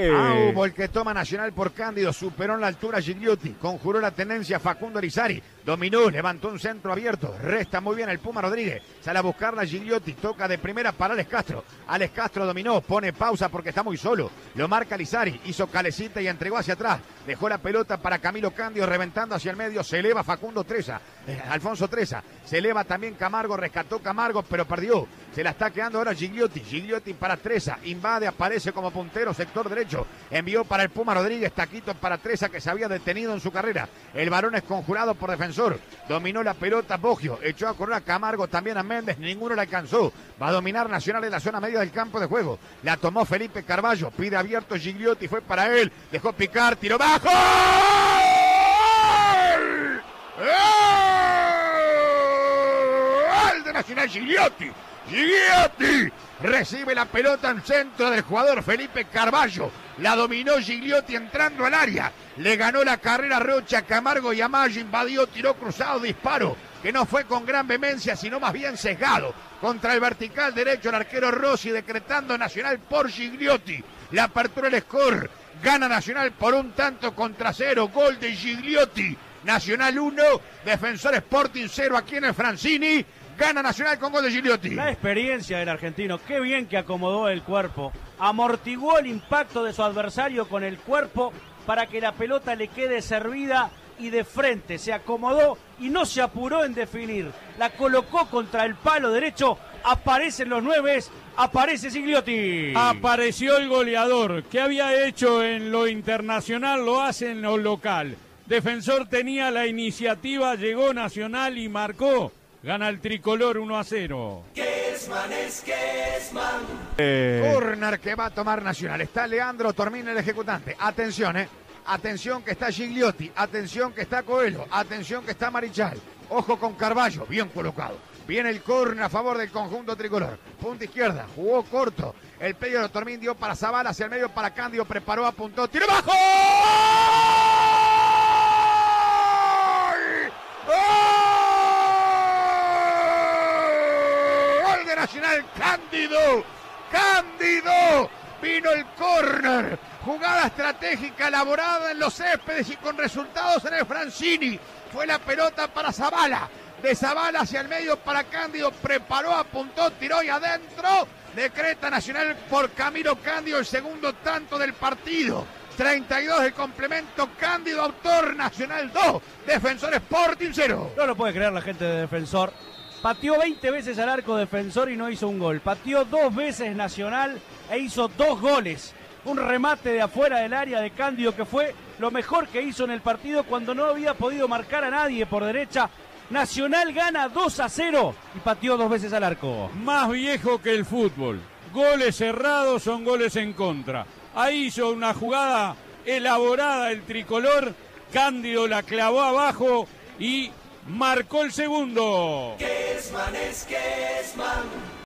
¡Eh! Ah, hubo el que toma Nacional por Cándido, superó en la altura Gigliotti, conjuró la tendencia Facundo Rizari, dominó, levantó un centro abierto, resta muy bien el Puma Rodríguez, sale a buscarla Gigliotti, toca de primera para Alex Castro, Alex Castro dominó, pone pausa porque está muy solo, lo marca Lizari, hizo calecita y entregó hacia atrás, dejó la pelota para Camilo Cándido reventando hacia el medio, se eleva Facundo Treza, eh, Alfonso Treza, se eleva también Camargo, rescató Camargo pero perdió, se la está quedando ahora Gigliotti, Gigliotti para Treza, invade, aparece como puntero, sector derecho, envió para el Puma Rodríguez, taquito para Treza que se había detenido en su carrera, el varón es conjurado por defensor, dominó la pelota Bogio, echó a correr a Camargo, también a Méndez, ninguno le alcanzó, va a dominar Nacional en la zona media del campo de juego, la tomó Felipe Carballo, pide abierto Gigliotti, fue para él, dejó picar, tiró bajo. ¡Gol de Nacional Gigliotti! Gigliotti recibe la pelota en centro del jugador Felipe Carballo. La dominó Gigliotti entrando al área. Le ganó la carrera Rocha Camargo y Amayo invadió, tiró cruzado, disparo. Que no fue con gran vehemencia, sino más bien sesgado. Contra el vertical derecho el arquero Rossi decretando Nacional por Gigliotti. La apertura del score. Gana Nacional por un tanto contra cero. Gol de Gigliotti. Nacional 1, Defensor Sporting 0 aquí en el Francini. Gana Nacional con gol de Gigliotti. La experiencia del argentino, qué bien que acomodó el cuerpo. Amortiguó el impacto de su adversario con el cuerpo para que la pelota le quede servida y de frente. Se acomodó y no se apuró en definir. La colocó contra el palo derecho. Aparecen los nueves. Aparece Gigliotti. Apareció el goleador. ¿Qué había hecho en lo internacional? Lo hace en lo local. Defensor tenía la iniciativa, llegó Nacional y marcó. Gana el tricolor 1 a 0. Kesman es Kesman. Corner que va a tomar Nacional. Está Leandro Tormina, el ejecutante. Atención, eh. Atención que está Gigliotti. Atención que está Coelho. Atención que está Marichal. Ojo con Carballo. Bien colocado. Viene el corner a favor del conjunto tricolor. Punta izquierda. Jugó corto. El Pedro de Tormín dio para Zavala hacia el medio para Cándido. Preparó, apuntó. ¡Tiro bajo! ¡Gol de Nacional! ¡Cándido! ¡Cándido! Vino el córner. Jugada estratégica elaborada en los céspedes y con resultados en el Francini. Fue la pelota para Zavala. De Zavala hacia el medio para Cándido. Preparó, apuntó, tiró y adentro. Decreta Nacional por Camilo Cándido el segundo tanto del partido. 32 de complemento, Cándido, autor, Nacional 2, Defensor Sporting 0. No lo puede creer la gente de Defensor. Pateó 20 veces al arco defensor y no hizo un gol. Pateó dos veces Nacional e hizo dos goles. Un remate de afuera del área de Cándido que fue lo mejor que hizo en el partido cuando no había podido marcar a nadie por derecha. Nacional gana 2 a 0 y pateó dos veces al arco. Más viejo que el fútbol. Goles cerrados son goles en contra. Ahí hizo una jugada elaborada el tricolor. Cándido la clavó abajo y marcó el segundo. Kesman es Kesman.